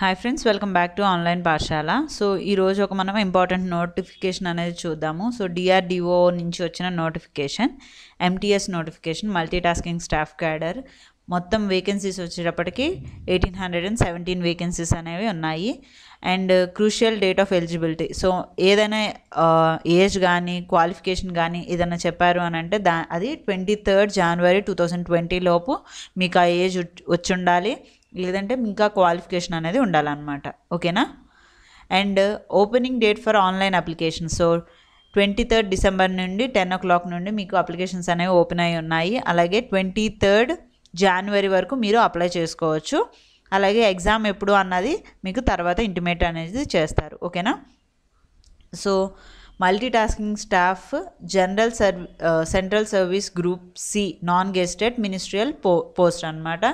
Hi friends welcome back to online పాఠశాల so ఈరోజు ఒక మనం ఇంపార్టెంట్ నోటిఫికేషన్ అనేది చూద్దాము. సో డిఆర్డిఓ నుంచి వచ్చిన notification MTS notification multi tasking staff cadre మొత్తం వేకెన్సీస్ వచ్చేటప్పటికి eighteen hundred and seventeen vacancies అనేవి ఉన్నాయి. And crucial date of eligibility so ఏదైనా ఏజ్ కానీ క్వాలిఫికేషన్ కానీ ఏదైనా చెప్పారు అని అంటే దా అది twenty third January two thousand twenty లోపు మీకు ఆ ఏజ్ వచ్చి ఉండాలి. లేదంటే ఇంకా క్వాలిఫికేషన్ అనేది ఉండాలన్నమాట. ఓకేనా? And opening date for online application so twenty third December నుండి టెన్ ఓ క్లాక్ నుండి మీకు అప్లికేషన్స్ అనేవి ఓపెన్ అయి ఉన్నాయి. అలాగే ట్వంటీ థర్డ్ జనవరి వరకు మీరు అప్లై చేసుకోవచ్చు. అలాగే ఎగ్జామ్ ఎప్పుడు అన్నది మీకు తర్వాత ఇంటిమేట్ అనేది చేస్తారు. ఓకేనా? So multi tasking staff general serve central service group C non gazetted ministerial పో పోస్ట్ అనమాట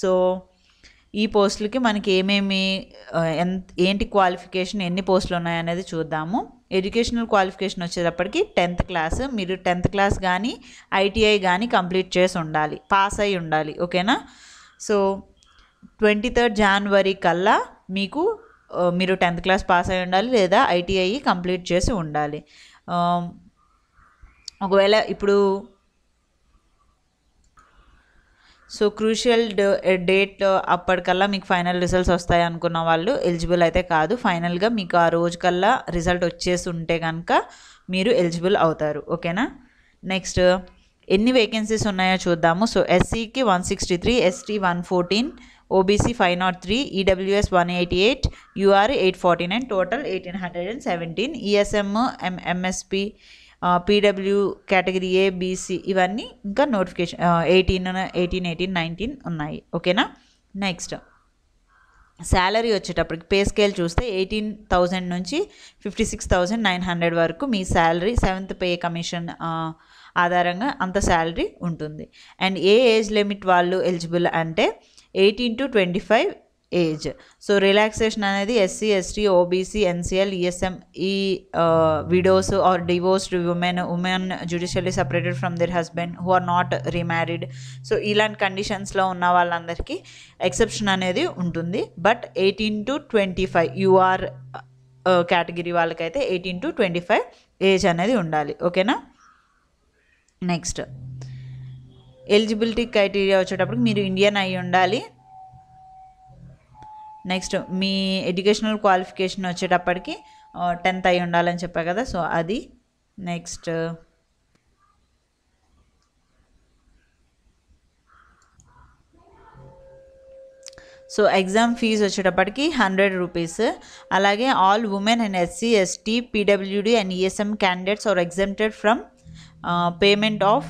సో ఈ పోస్టులకి మనకి ఏమేమి ఎంత ఏంటి క్వాలిఫికేషన్ ఎన్ని పోస్టులు ఉన్నాయనేది చూద్దాము. ఎడ్యుకేషనల్ క్వాలిఫికేషన్ వచ్చేటప్పటికి టెన్త్ క్లాస్. మీరు టెన్త్ క్లాస్ కానీ ఐటీఐ కానీ కంప్లీట్ చేసి ఉండాలి. పాస్ అయి ఉండాలి. ఓకేనా? సో ట్వంటీ థర్డ్ జనవరి కల్లా మీకు మీరు టెన్త్ క్లాస్ పాస్ అయి ఉండాలి లేదా ఐటీఐ కంప్లీట్ చేసి ఉండాలి. ఒకవేళ ఇప్పుడు సో క్రూషియల్ డేట్ అప్పటికల్లా మీకు ఫైనల్ రిజల్ట్స్ వస్తాయి అనుకున్న వాళ్ళు ఎలిజిబుల్ అయితే కాదు. ఫైనల్గా మీకు ఆ రోజుకల్లా రిజల్ట్ వచ్చేసి ఉంటే కనుక మీరు ఎలిజిబుల్ అవుతారు. ఓకేనా? నెక్స్ట్ ఎన్ని వేకెన్సీస్ ఉన్నాయో చూద్దాము. So ఎస్సీకి one sixty three ST one fourteen OBC five nought three EWS one eighty eight UR eight forty nine total eighteen hundred and seventeen ESM MMSP PW category A BC ఇవన్నీ ఇంకా notification eighteen eighteen eighteen nineteen ఉన్నాయి. ఓకేనా? Next salary వచ్చేటప్పటికి pay scale చూస్తే eighteen thousand నుంచి fifty six thousand nine hundred వరకు మీ salary seventh pay commission ఆధారంగా అంత శాలరీ ఉంటుంది. అండ్ ఏ ఏజ్ లిమిట్ వాళ్ళు ఎలిజిబుల్ అంటే eighteen to twenty five age so relaxation అనేది SC ST OBC NCL ESM ఈ widows or divorced women women judicially separated from their husband who are not remarried so ఇలాంటి కండిషన్స్లో ఉన్న వాళ్ళందరికీ exception అనేది ఉంటుంది. But eighteen to twenty five UR category వాళ్ళకైతే eighteen to twenty five age అనేది ఉండాలి. ఓకేనా నెక్స్ట్ ఎలిజిబిలిటీ క్రైటీరియా వచ్చేటప్పటికి మీరు ఇండియన్ అయి ఉండాలి నెక్స్ట్ మీ ఎడ్యుకేషనల్ క్వాలిఫికేషన్ వచ్చేటప్పటికి టెన్త్ అయి ఉండాలని చెప్పా కదా సో అది నెక్స్ట్. సో ఎగ్జామ్ ఫీజు వచ్చేటప్పటికి హండ్రెడ్ రూపీస్. అలాగే all women and SC ST PWD and ESM candidates are exempted from payment of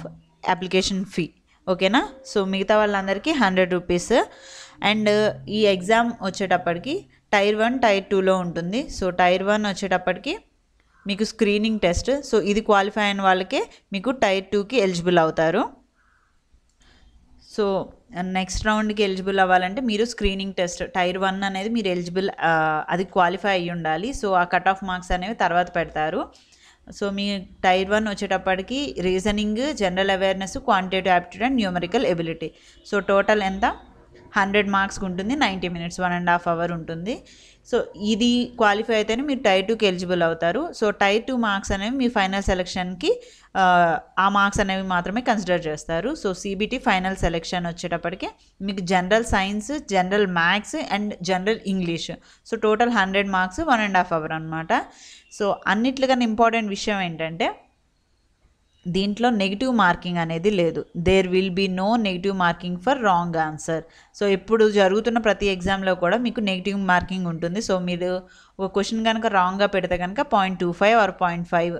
application fee ఓకేనా? సో మిగతా వాళ్ళందరికీ హండ్రెడ్ రూపీస్. అండ్ ఈ ఎగ్జామ్ వచ్చేటప్పటికి టైర్ వన్ టైర్ టూలో ఉంటుంది. సో టైర్ వన్ వచ్చేటప్పటికి మీకు స్క్రీనింగ్ టెస్ట్. సో ఇది క్వాలిఫై అయిన వాళ్ళకే మీకు టైర్ టూకి ఎలిజిబుల్ అవుతారు. సో నెక్స్ట్ రౌండ్కి ఎలిజిబుల్ అవ్వాలంటే మీరు స్క్రీనింగ్ టెస్ట్ టైర్ వన్ అనేది మీరు ఎలిజిబుల్ అది క్వాలిఫై అయ్యి ఉండాలి. సో ఆ కట్ ఆఫ్ మార్క్స్ అనేవి తర్వాత పెడతారు. సో మీ టైర్ వన్ వచ్చేటప్పటికి reasoning general awareness quantitative aptitude and numerical ability. So total ఎంత? హండ్రెడ్ మార్క్స్కి ఉంటుంది ninety minutes one and half hour ఉంటుంది. సో ఇది క్వాలిఫై అయితేనే మీరు టైర్ టూకి ఎలిజిబుల్ అవుతారు. సో టైర్ టూ మార్క్స్ అనేవి మీ ఫైనల్ సెలెక్షన్కి ఆ మార్క్స్ అనేవి మాత్రమే కన్సిడర్ చేస్తారు. సో సీబీటీ ఫైనల్ సెలెక్షన్ వచ్చేటప్పటికి మీకు general science general maths and general English. So total hundred marks one and half hour అనమాట సో అన్నిట్లుగా ఇంపార్టెంట్ విషయం ఏంటంటే దీంట్లో నెగిటివ్ మార్కింగ్ అనేది లేదు. There will be no negative marking for wrong answer so ఇప్పుడు జరుగుతున్న ప్రతి ఎగ్జామ్లో కూడా మీకు నెగిటివ్ మార్కింగ్ ఉంటుంది. సో మీరు ఒక క్వశ్చన్ కనుక రాంగ్గా పెడితే కనుక point two five or point five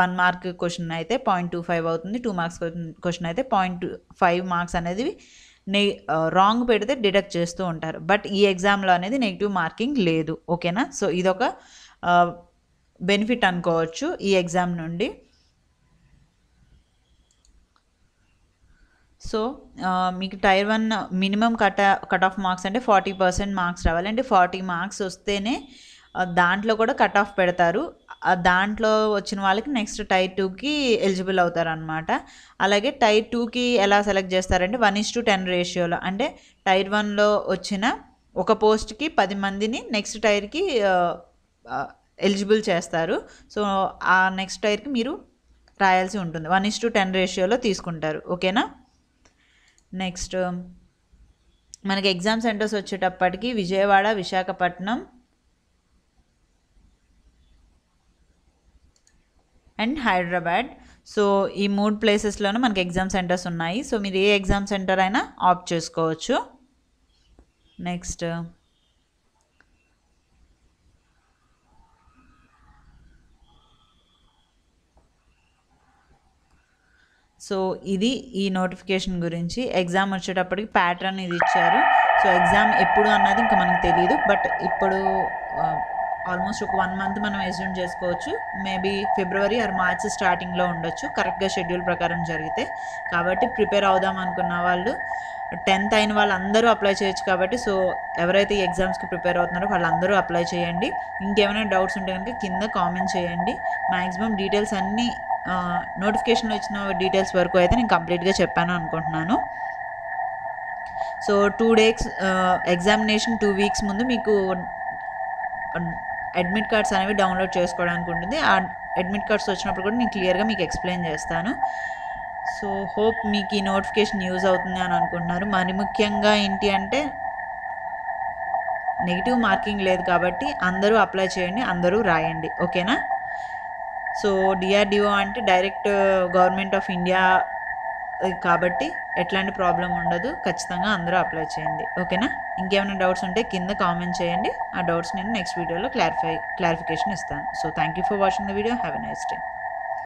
one mark question అయితే పాయింట్ టూ ఫైవ్ అవుతుంది. టూ మార్క్స్ క్వశ్చన్ అయితే పాయింట్ ఫైవ్ మార్క్స్ అనేది నె రాంగ్ పెడితే డిడక్ట్ చేస్తూ ఉంటారు. బట్ ఈ ఎగ్జామ్లో అనేది నెగిటివ్ మార్కింగ్ లేదు. ఓకేనా సో ఇదొక బెనిఫిట్ అనుకోవచ్చు ఈ ఎగ్జామ్ నుండి. సో మీకు tier one minimum cut cut off marks అంటే ఫార్టీ పర్సెంట్ మార్క్స్ రావాలి. అంటే ఫార్టీ మార్క్స్ వస్తేనే దాంట్లో కూడా కట్ ఆఫ్ పెడతారు. దాంట్లో వచ్చిన వాళ్ళకి నెక్స్ట్ టైర్ టూకి ఎలిజిబుల్ అవుతారు అనమాట అలాగే టైర్ టూకి ఎలా సెలెక్ట్ చేస్తారంటే వన్ ఇస్ టు టెన్ రేషియోలో. అంటే టైర్ వన్లో వచ్చిన ఒక పోస్ట్కి పది మందిని నెక్స్ట్ టైర్కి ఎలిజిబుల్ చేస్తారు. సో ఆ నెక్స్ట్ టైర్కి మీరు రాయాల్సి ఉంటుంది. వన్ ఇస్ టు టెన్ రేషియోలో తీసుకుంటారు. ఓకేనా? నెక్స్ట్ um, మనకి ఎగ్జామ్ సెంటర్స్ వచ్చేటప్పటికి విజయవాడ విశాఖపట్నం అండ్ హైదరాబాద్ సో ఈ మూడు ప్లేసెస్లోనూ మనకి ఎగ్జామ్ సెంటర్స్ ఉన్నాయి. సో మీరు ఏ ఎగ్జామ్ సెంటర్ అయినా ఆప్ట్ చేసుకోవచ్చు. నెక్స్ట్ సో ఇది ఈ నోటిఫికేషన్ గురించి. ఎగ్జామ్ వచ్చేటప్పటికి ప్యాటర్న్ ఇది ఇచ్చారు. సో ఎగ్జామ్ ఎప్పుడు అన్నది ఇంకా మనకు తెలియదు బట్ ఇప్పుడు ఆల్మోస్ట్ ఒక వన్ మంత్ మనం ఎజ్యూమ్ చేసుకోవచ్చు. మేబీ ఫిబ్రవరి ఆర్ మార్చ్ స్టార్టింగ్లో ఉండొచ్చు. కరెక్ట్గా షెడ్యూల్ ప్రకారం జరిగితే. కాబట్టి ప్రిపేర్ అవుదాం అనుకున్న వాళ్ళు టెన్త్ అయిన వాళ్ళందరూ అప్లై చేయొచ్చు కాబట్టి. సో ఎవరైతే ఈ ఎగ్జామ్స్కి ప్రిపేర్ అవుతున్నారో వాళ్ళందరూ అప్లై చేయండి. ఇంకేమైనా డౌట్స్ ఉంటే కనుక కింద కామెంట్ చేయండి. మ్యాక్సిమం డీటెయిల్స్ అన్నీ నోటిఫికేషన్ వచ్చిన డీటెయిల్స్ వరకు అయితే నేను కంప్లీట్గా చెప్పాను అనుకుంటున్నాను. So two days examination two weeks ముందు మీకు అడ్మిట్ కార్డ్స్ అనేవి డౌన్లోడ్ చేసుకోవడానికి ఉంటుంది. ఆ అడ్మిట్ కార్డ్స్ వచ్చినప్పుడు కూడా నేను క్లియర్గా మీకు ఎక్స్ప్లెయిన్ చేస్తాను. సో హోప్ మీకు ఈ నోటిఫికేషన్ యూజ్ అవుతుంది అని అనుకుంటున్నారు. మరి ముఖ్యంగా ఏంటి అంటే నెగిటివ్ మార్కింగ్ లేదు కాబట్టి అందరూ అప్లై చేయండి అందరూ రాయండి. ఓకేనా సో డిఆర్డిఓ అంటే డైరెక్ట్ గవర్నమెంట్ ఆఫ్ ఇండియా కాబట్టి ఎట్లాంటి ప్రాబ్లం ఉండదు. ఖచ్చితంగా అందరూ అప్లై చేయండి. ఓకేనా? ఇంకేమైనా డౌట్స్ ఉంటే కింద కామెంట్ చేయండి. ఆ డౌట్స్ నేను నెక్స్ట్ వీడియోలో క్లారిఫై క్లారిఫికేషన్ ఇస్తాను. So thank you for watching the video. Have a nice day.